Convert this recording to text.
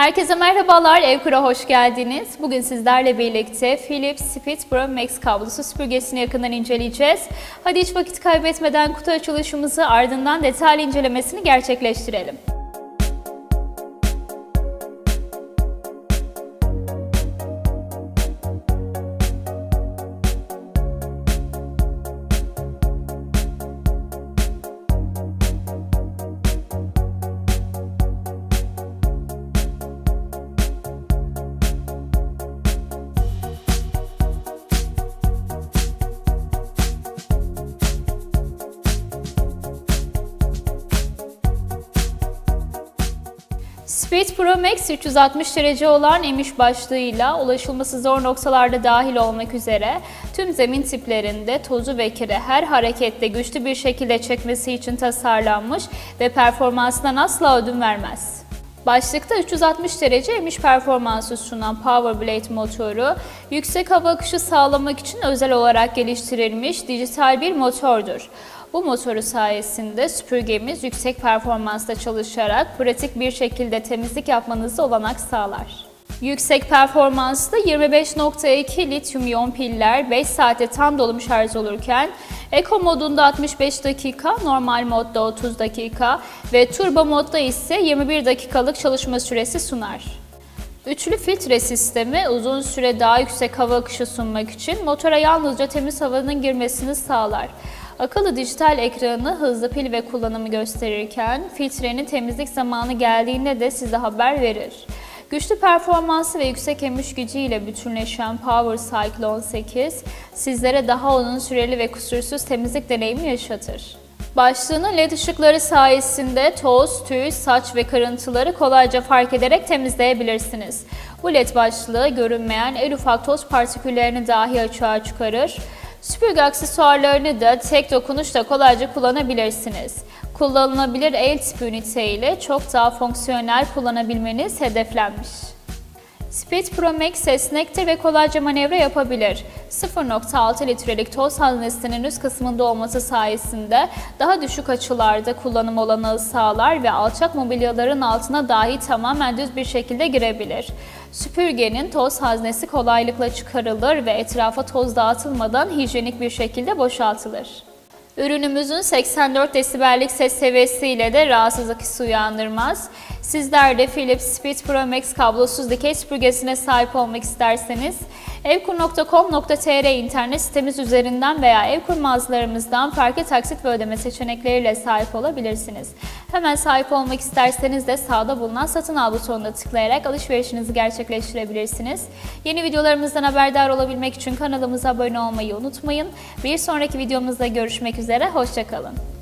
Herkese merhabalar, Evkur'a hoş geldiniz. Bugün sizlerle birlikte Philips Speed Pro Max kablosu süpürgesini yakından inceleyeceğiz. Hadi hiç vakit kaybetmeden kutu açılışımızı ardından detaylı incelemesini gerçekleştirelim. Speed Pro Max 360 derece olan emiş başlığıyla ulaşılması zor noktalarda dahil olmak üzere tüm zemin tiplerinde tozu ve kiri her harekette güçlü bir şekilde çekmesi için tasarlanmış ve performansından asla ödün vermez. Başlıkta 360 derece emiş performansı sunan Power Blade motoru, yüksek hava akışı sağlamak için özel olarak geliştirilmiş dijital bir motordur. Bu motoru sayesinde süpürgemiz yüksek performansla çalışarak pratik bir şekilde temizlik yapmanızı olanak sağlar. Yüksek performanslı 25.2 lityum iyon piller 5 saate tam dolum şarj olurken Eco modunda 65 dakika, normal modda 30 dakika ve turbo modda ise 21 dakikalık çalışma süresi sunar. Üçlü filtre sistemi uzun süre daha yüksek hava akışı sunmak için motora yalnızca temiz havanın girmesini sağlar. Akıllı dijital ekranı hızlı pil ve kullanımı gösterirken filtrenin temizlik zamanı geldiğinde de size haber verir. Güçlü performansı ve yüksek emiş gücüyle bütünleşen Power Cycle 18 sizlere daha uzun süreli ve kusursuz temizlik deneyimi yaşatır. Başlığının led ışıkları sayesinde toz, tüy, saç ve kırıntıları kolayca fark ederek temizleyebilirsiniz. Bu led başlığı görünmeyen en ufak toz partiküllerini dahi açığa çıkarır. Süpürge aksesuarlarını da tek dokunuşla kolayca kullanabilirsiniz. Kullanılabilir el tipi ünite ile çok daha fonksiyonel kullanabilmeniz hedeflenmiş. Speed Pro Max esnektir ve kolayca manevra yapabilir. 0.6 litrelik toz haznesinin üst kısmında olması sayesinde daha düşük açılarda kullanım olanağı sağlar ve alçak mobilyaların altına dahi tamamen düz bir şekilde girebilir. Süpürgenin toz haznesi kolaylıkla çıkarılır ve etrafa toz dağıtılmadan hijyenik bir şekilde boşaltılır. Ürünümüzün 84 desibellik ses seviyesiyle de rahatsızlık hissi uyandırmaz. Sizler de Philips Speed Pro Max kablosuz dikey süpürgesine sahip olmak isterseniz evkur.com.tr internet sitemiz üzerinden veya Evkur mağazalarımızdan farklı taksit ve ödeme seçenekleriyle sahip olabilirsiniz. Hemen sahip olmak isterseniz de sağda bulunan satın al butonuna tıklayarak alışverişinizi gerçekleştirebilirsiniz. Yeni videolarımızdan haberdar olabilmek için kanalımıza abone olmayı unutmayın. Bir sonraki videomuzda görüşmek üzere, hoşçakalın.